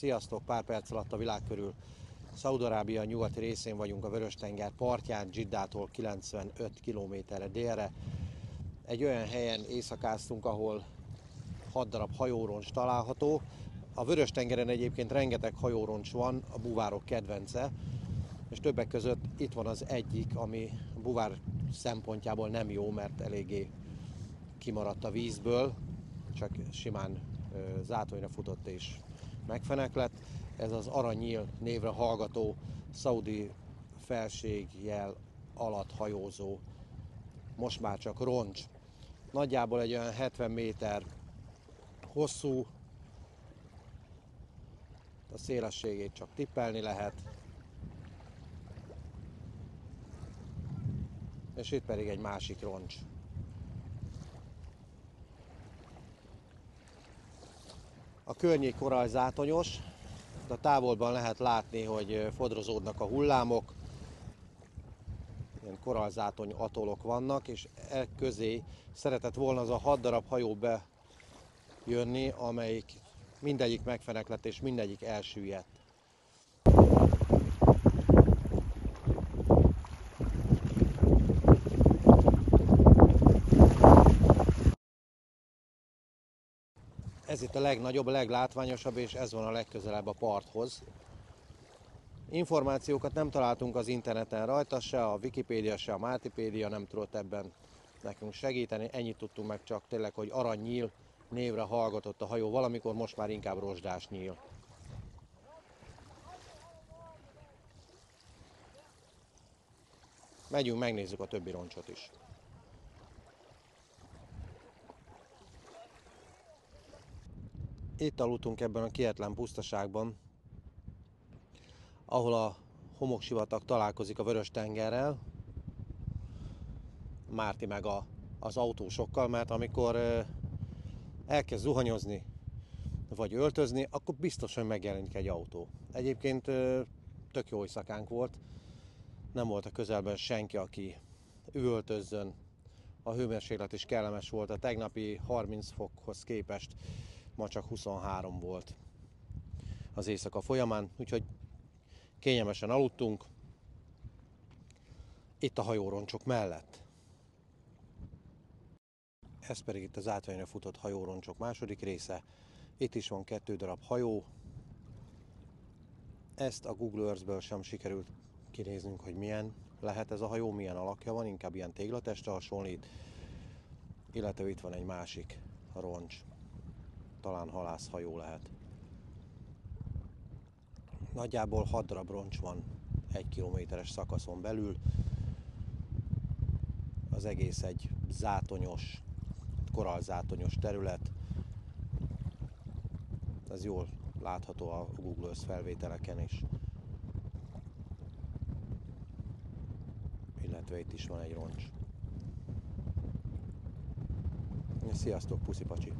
Sziasztok! Pár perc alatt a világ körül Szaudarábia nyugati részén vagyunk a Vörös-tenger partján, Giddától 95 kilométerre délre. Egy olyan helyen éjszakáztunk, ahol 6 darab hajóroncs található. A Vörös-tengeren egyébként rengeteg hajóroncs van, a buvárok kedvence, és többek között itt van az egyik, ami buvár szempontjából nem jó, mert eléggé kimaradt a vízből, csak simán zátonyra futott és megfeneklett. Ez az Aranyil névre hallgató szaudi felségjel alatt hajózó, most már csak roncs. Nagyjából egy olyan 70 méter hosszú, a szélességét csak tippelni lehet. És itt pedig egy másik roncs. A környék korallzátonyos, a távolban lehet látni, hogy fodrozódnak a hullámok, ilyen korallzátony atolok vannak, és e közé szeretett volna az a hat darab hajó bejönni, amelyik mindegyik megfeneklett és mindegyik elsüllyedt. Ez itt a legnagyobb, a leglátványosabb, és ez van a legközelebb a parthoz. Információkat nem találtunk az interneten rajta, se a Wikipédia, se a Multipédia nem tudott ebben nekünk segíteni. Ennyit tudtunk meg csak tényleg, hogy aranynyíl névre hallgatott a hajó valamikor, most már inkább rozsdás nyíl. Megyünk, megnézzük a többi roncsot is. Itt aludtunk ebben a kietlen pusztaságban, ahol a homoksivatag találkozik a Vörös tengerrel, Márti meg a, az autósokkal, mert amikor elkezd zuhanyozni, vagy öltözni, akkor biztos, hogy megjelenik egy autó. Egyébként tök jó éjszakánk volt, nem volt a közelben senki, aki üvöltözzön. A hőmérséklet is kellemes volt, a tegnapi 30 fokhoz képest ma csak 23 volt az éjszaka folyamán, úgyhogy kényelmesen aludtunk, itt a hajóroncsok mellett. Ez pedig itt az átványra futott hajóroncsok második része. Itt is van kettő darab hajó. Ezt a Google Earth-ből sem sikerült kinéznünk, hogy milyen lehet ez a hajó, milyen alakja van, inkább ilyen téglatestre hasonlít. Illetve itt van egy másik roncs talán halászhajó lehet. Nagyjából 6 darab roncs van egy kilométeres szakaszon belül. Az egész egy zátonyos, korallzátonyos terület. Ez jól látható a Google Earth felvételeken is. Illetve itt is van egy roncs. Sziasztok, puszi pacsi!